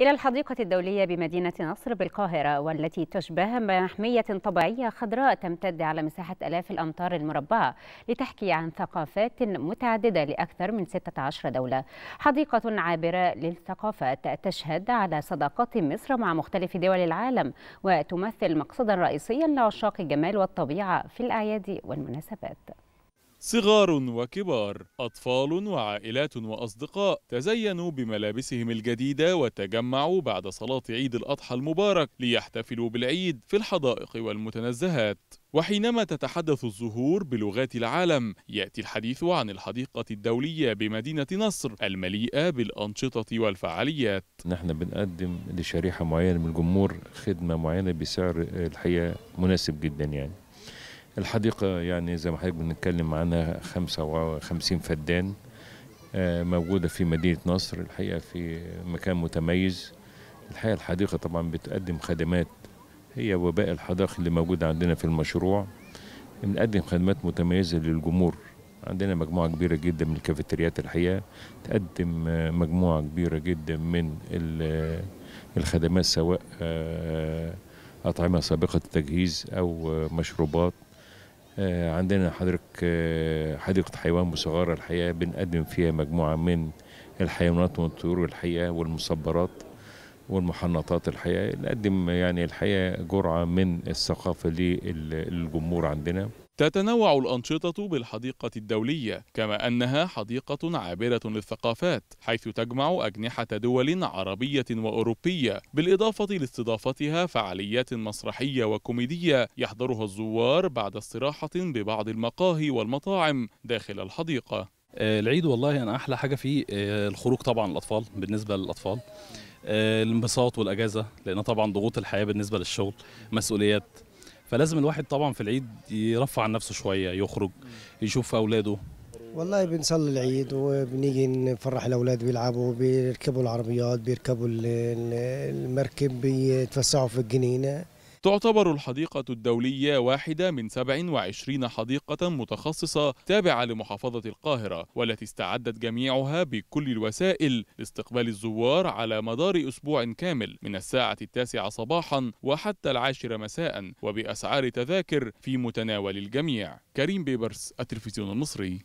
إلى الحديقة الدولية بمدينة نصر بالقاهرة والتي تشبه محمية طبيعية خضراء تمتد على مساحة آلاف الأمتار المربعة لتحكي عن ثقافات متعددة لأكثر من 16 دولة. حديقة عابرة للثقافات تشهد على صداقات مصر مع مختلف دول العالم وتمثل مقصدا رئيسيا لعشاق الجمال والطبيعة في الأعياد والمناسبات. صغار وكبار أطفال وعائلات وأصدقاء تزينوا بملابسهم الجديدة وتجمعوا بعد صلاة عيد الأضحى المبارك ليحتفلوا بالعيد في الحدائق والمتنزهات. وحينما تتحدث الزهور بلغات العالم يأتي الحديث عن الحديقة الدولية بمدينة نصر المليئة بالأنشطة والفعاليات. نحن بنقدم لشريحة معينة من الجمهور خدمة معينة بسعر الحقيقة مناسب جدا يعني. الحديقة يعني زي ما حضرتك بنتكلم عنها 55 فدان موجودة في مدينة نصر الحقيقة في مكان متميز. الحقيقة الحديقة طبعا بتقدم خدمات هي وباقي الحدائق اللي موجودة عندنا في المشروع. بنقدم خدمات متميزة للجمهور. عندنا مجموعة كبيرة جدا من الكافيتريات الحقيقة. تقدم مجموعة كبيرة جدا من الخدمات سواء أطعمة سابقة التجهيز أو مشروبات. عندنا حضرتك حديقة حيوان مصغرة الحقيقة بنقدم فيها مجموعة من الحيوانات والطيور الحقيقة والمصبرات. والمحنطات الحقيقة نقدم يعني الحقيقة جرعة من الثقافة للجمهور عندنا. تتنوع الأنشطة بالحديقة الدولية كما أنها حديقة عابرة للثقافات حيث تجمع أجنحة دول عربية وأوروبية. بالإضافة لاستضافتها فعاليات مسرحية وكوميدية يحضرها الزوار بعد استراحة ببعض المقاهي والمطاعم داخل الحديقة. العيد والله أنا أحلى حاجة فيه الخروج طبعا الأطفال بالنسبة للأطفال. الانبساط والأجازة لأن طبعا ضغوط الحياة بالنسبة للشغل مسؤوليات. فلازم الواحد طبعا في العيد يرفع عن نفسه شوية يخرج يشوف أولاده. والله بنصلي العيد وبنيجي نفرح الأولاد بيلعبوا بيركبوا العربيات بيركبوا المركب بيتفسحوا في الجنينة. تعتبر الحديقة الدولية واحدة من 27 حديقة متخصصة تابعة لمحافظة القاهرة والتي استعدت جميعها بكل الوسائل لاستقبال الزوار على مدار أسبوع كامل من الساعة التاسعة صباحا وحتى العاشرة مساء وبأسعار تذاكر في متناول الجميع. كريم بيبرس التلفزيون المصري.